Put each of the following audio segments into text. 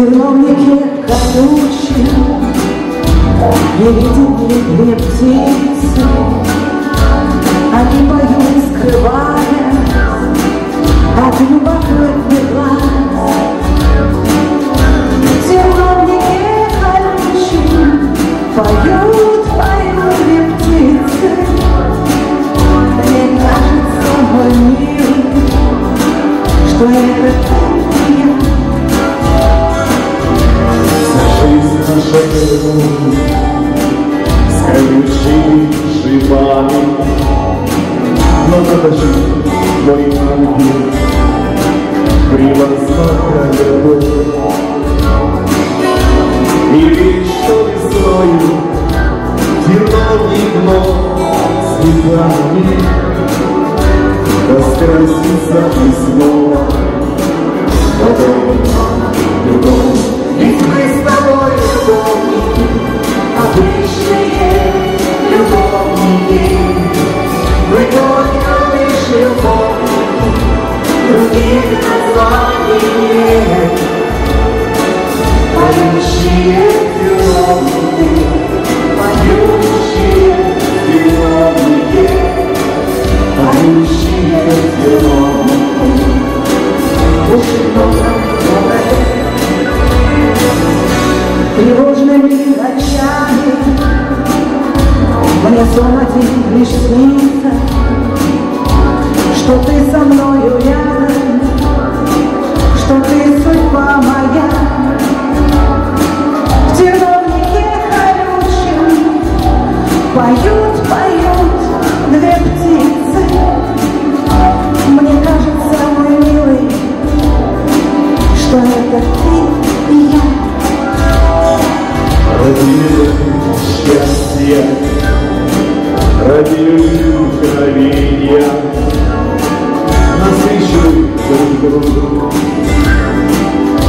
терновнике колючем Не видит ли две птицы Жизнь наша вернуть С колючими шипами Но подожди, мой ангел Превозмогая любовь И что весною Терновник вновь цветами Раскрасится и снова Потом любовь тобой любовники, обычные любовники. сон один лишь снится Что ты со мною рядом Что ты судьба моя. В терновнике колючем Поют, поют две птицы. Мне кажется, мой милый Что это ты и я. Ради счастья, ради откровения, Навстречу друг другу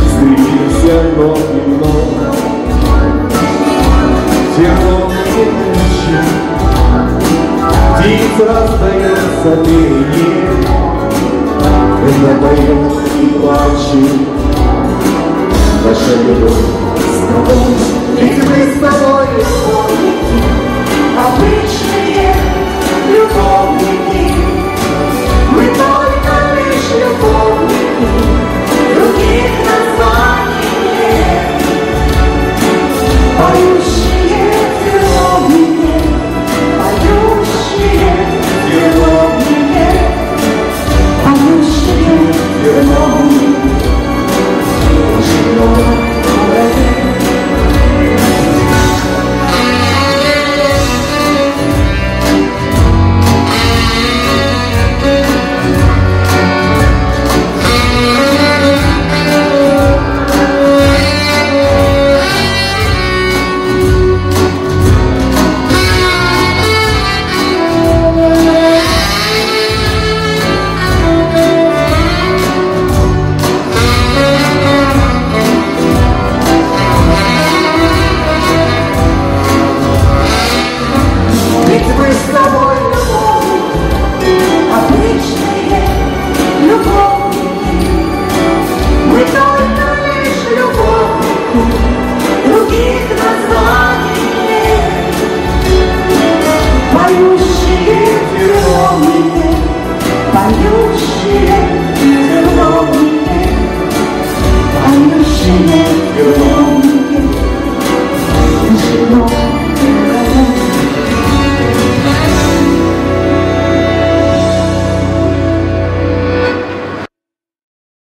Стремимся вновь и вновь Терновники ночи Птиц раздается пение Это поет и плачет Наша любовь с тобой Ведь мы с тобой